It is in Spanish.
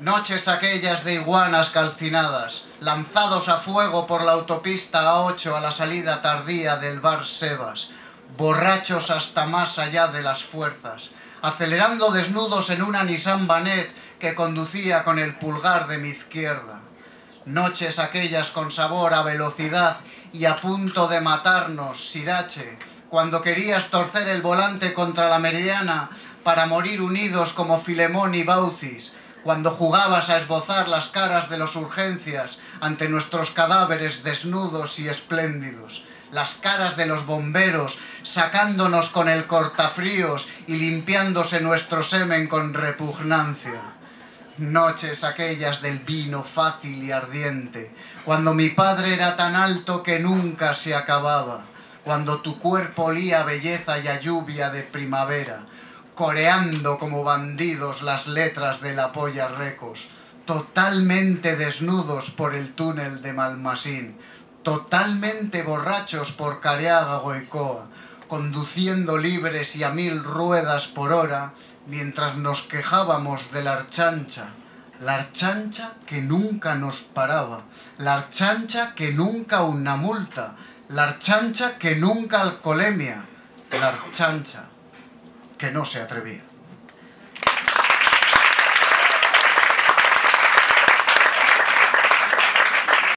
Noches aquellas de iguanas calcinadas, lanzados a fuego por la autopista A8 a la salida tardía del bar Sebas, borrachos hasta más allá de las fuerzas, acelerando desnudos en una Nissan Banet que conducía con el pulgar de mi izquierda. Noches aquellas con sabor a velocidad y a punto de matarnos, Sirache, cuando querías torcer el volante contra la meridiana para morir unidos como Filemón y Baucis, cuando jugabas a esbozar las caras de las urgencias ante nuestros cadáveres desnudos y espléndidos, las caras de los bomberos sacándonos con el cortafríos y limpiándose nuestro semen con repugnancia. Noches aquellas del vino fácil y ardiente, cuando mi padre era tan alto que nunca se acababa, cuando tu cuerpo olía a belleza y a lluvia de primavera, coreando como bandidos las letras de la polla recos, totalmente desnudos por el túnel de Malmasín, totalmente borrachos por Careaga Goicoa, conduciendo libres y a mil ruedas por hora, mientras nos quejábamos de la archancha, la archancha que nunca nos paraba, la archancha que nunca una multa, la archancha que nunca alcoholemia, la archancha que no se atrevía.